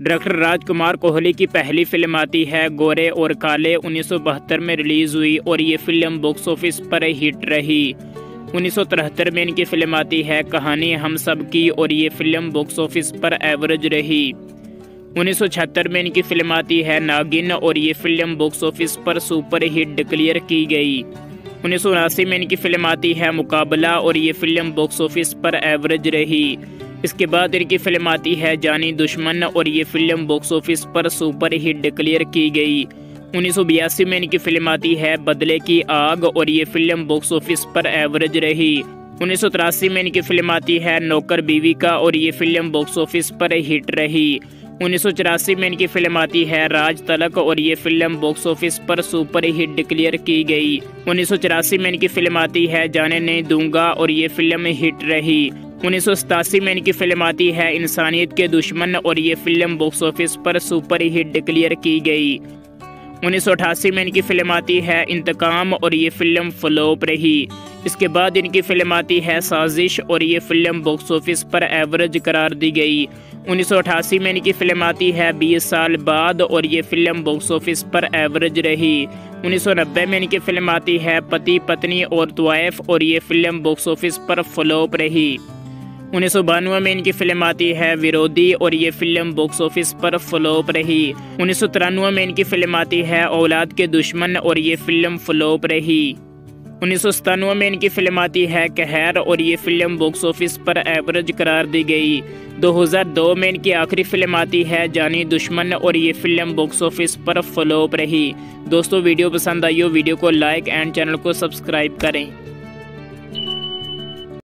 Director राजकुमार कोहली की पहली film आती है, गोरे और काले, उन्नीस सौ बहत्तर में रिलीज़ हुई और ये फ़िल्म बॉक्स ऑफ़िस पर हिट रही। उन्नीस सौ तिहत्तर में इनकी फ़िल्म आती है, कहानी हम सब की और ये फ़िल्म बॉक्स ऑफ़िस पर एवरेज रही। उन्नीस में इनकी फ़िल्म आती है, नागिन, और ये फ़िल्म बॉक्स ऑफ़िस पर सुपर हिट डिक्लेयर की गई। उन्नीस सौ उनासी में इनकी फ़िल्म आती है, मुकाबला, और ये फ़िल्म बॉक्स ऑफ़िस पर एवरेज रही। इसके बाद इनकी फ़िल्म आती है जानी दुश्मन, और ये फ़िल्म बॉक्स ऑफ़िस पर सुपर हिट डिक्लेयर की गई। उन्नीस सौ बयासी में इनकी फ़िल्म आती है बदले की आग, और ये फ़िल्म बॉक्स ऑफ़िस पर एवरेज रही। उन्नीस सौ तिरासी में इनकी फ़िल्म आती है नौकर बीवी का, और ये फ़िल्म बॉक्स ऑफ़िस पर हिट रही। उन्नीस सौ चौरासी में इनकी फ़िल्म आती है राज तलक, और ये फ़िल्म बॉक्स ऑफ़िस पर सुपर हिट डिक्लेयर की गई। उन्नीस सौ चौरासी में इनकी फ़िल्म आती है जाने नहीं दूँगा, और ये फ़िल्म हिट रही। उन्नीस सौ सतासी में इनकी फ़िल्म आती है, इंसानियत के दुश्मन, और ये फ़िल्म बॉक्स ऑफ़िस पर सुपर हिट डिक्लेयर की गई। उन्नीस सौ अठासी में इनकी फ़िल्म आती है, इंतकाम, और ये फ़िल्म फ्लॉप रही। इसके बाद इनकी फ़िल्म आती है, साजिश, और ये फ़िल्म बॉक्स ऑफ़िस पर एवरेज करार दी गई। उन्नीस सौ अठासी में इनकी फ़िल्म आती है 20 साल बाद, और ये फ़िल्म बॉक्स ऑफ़िस पर एवरेज रही। 1990 में इनकी फ़िल्म आती है पति पत्नी और तुआफ और ये फ़िल्म बॉक्स ऑफ़िस पर फ्लॉप रही। उन्नीस सौ बानवे में इनकी फ़िल्म आती है विरोधी और ये फ़िल्म बॉक्स ऑफ़िस पर फ्लॉप रही। उन्नीस सौ तिरानवे में इनकी फ़िल्म आती है औलाद के दुश्मन और ये फ़िल्म फ्लॉप रही। उन्नीस सौ सतानवे में इनकी फ़िल्म आती है कहर और ये फ़िल्म बॉक्स ऑफ़िस पर एवरेज करार दी गई। 2002 में इनकी आखिरी फ़िल्म आती है जानी दुश्मन और ये फ़िल्म बॉक्स ऑफ़िस पर फ्लॉप रही। दोस्तों, वीडियो पसंद आई हो, वीडियो को लाइक एंड चैनल को सब्सक्राइब करें।